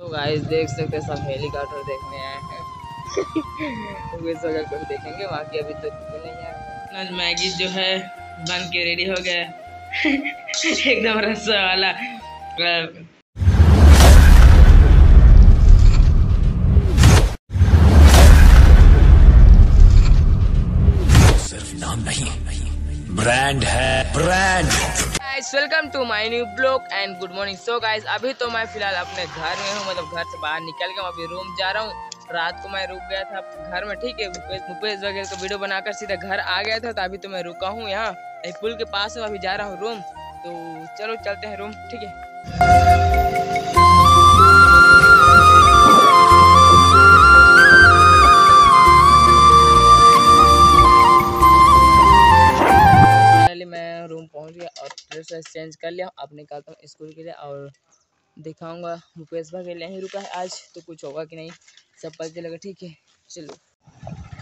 तो गाइस देख सकते सब हेलीकॉप्टर देखने आए हैं। तो इस वजह देखेंगे वहाँ की अभी तो नहीं आया आज मैगी जो है बन के रेडी हो गया। एकदम रस्सा वाला। सिर्फ़ नाम नहीं ब्रांड है brand guys welcome to my new blog and good morning so guys अभी तो मैं फ़िलहाल अपने घर में हूँ मतलब घर से बाहर निकल के अभी रूम जा रहा हूँ। रात को मैं रुक गया था घर में, ठीक है? मुकेश वगैरह का वीडियो बनाकर सीधा घर आ गया था तो अभी तो मैं रुका हूँ यहाँ। पुल के पास हूँ अभी जा रहा हूँ रूम तो चलो चलते हैं रूम ठीक है? पहुँच गया और ड्रेस वेस चेंज कर लिया। अब निकलता हूँ स्कूल के लिए और दिखाऊँगा मुकेश भाई लिए। यहीं रुका है आज तो कुछ होगा कि नहीं, सब पता चलेगा, ठीक है? चलो।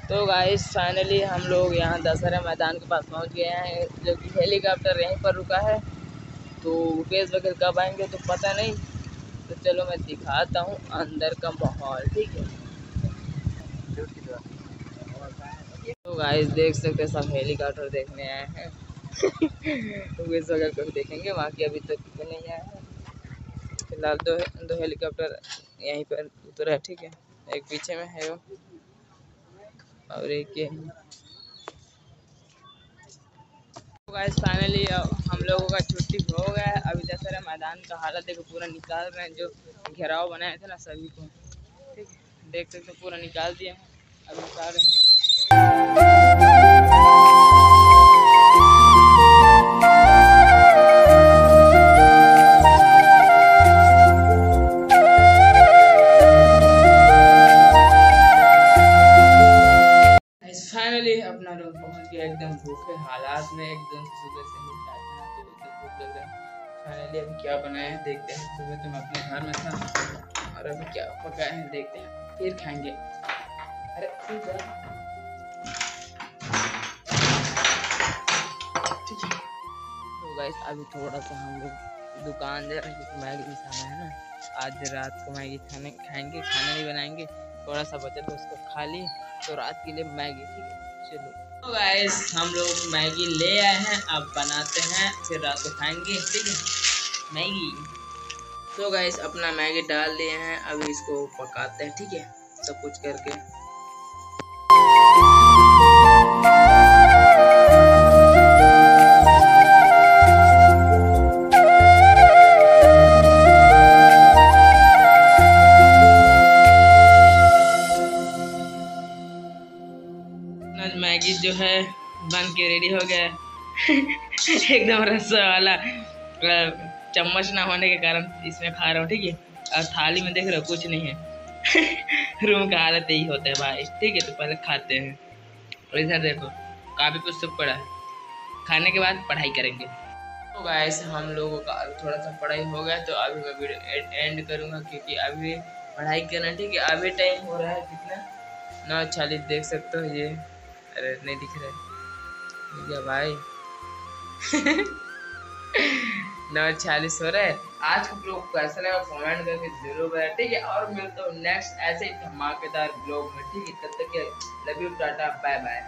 तो गाइस फाइनली हम लोग यहाँ दशहरा मैदान के पास पहुँच गए हैं, जो कि हेलीकॉप्टर यहीं पर रुका है। तो मुकेश वगैरह कब आएँगे तो पता नहीं। तो चलो मैं दिखाता हूँ अंदर का माहौल, ठीक है? तो गाइस देख सकते हैं, सब हेलीकॉप्टर देखने आए हैं। तो इस वगैरह को देखेंगे वहाँ की अभी तक तो नहीं आया है। फ़िलहाल दो दो हेलीकॉप्टर यहीं पर उतरा है, ठीक है। एक पीछे में है वो, और एक ये तो फाइनली हम लोगों का छुट्टी हो गया है। अभी दशहरा मैदान का हालत देखो, पूरा निकाल रहे हैं। जो घेराव बनाए थे ना सभी को, ठीक देख सकते पूरा निकाल हैं। अभी निकाल रहे हैं। एकदम भूखे हालात में एकदम सुबह से नहीं खाया था तो एकदम भूख लग रहा है। फाइनली अभी क्या बनाया है, देखते हैं। सुबह तो मैं अपने घर में था और अभी क्या पकाया है, देखते हैं। फिर खाएँगे। अरे ठीक है। तो गाइस अभी थोड़ा सा हम लोग दुकान जा रहे हैं मैगी खाना है ना। आज रात को मैगी खाने, खाएँगे, खाना नहीं बनाएँगे। थोड़ा सा बचा तो उसको खा ली तो रात के लिए मैगी, ठीक है। चलो। तो गाइस हम लोग मैगी ले आए हैं, अब बनाते हैं, फिर रात को खाएँगे, ठीक है? मैगी। तो गाइस अपना मैगी डाल दिए हैं, अभी इसको पकाते हैं, ठीक है? सब कुछ करके। आज मैगी जो है बन के रेडी हो गया। एकदम रस्सा वाला चम्मच ना होने के कारण इसमें खा रहा हूँ, ठीक है? और थाली में देख रहे हो, कुछ नहीं है। रूम का हालत यही होता है भाई, ठीक है? तो पहले खाते हैं। और इधर देखो, काफ़ी पुस्तक पड़ा है। खाने के बाद पढ़ाई करेंगे। तो गाइस हम लोगों का थोड़ा सा पढ़ाई हो गया तो अभी मैं वीडियो एंड करूँगा, क्योंकि अभी पढ़ाई करना, ठीक है? अभी टाइम हो रहा है, कितना? नौ चालीस, देख सकते हो ये। अरे नहीं दिख रहा। है भाई? नौ चालीस हो रहा। है आज के ब्लॉग को कैसा लगा कमेंट करके ज़रूर बताया ठीक है? और मिलते हूँ नेक्स्ट ऐसे ही धमाकेदार ब्लॉग में ठीक है? तब तक love you tata bye bye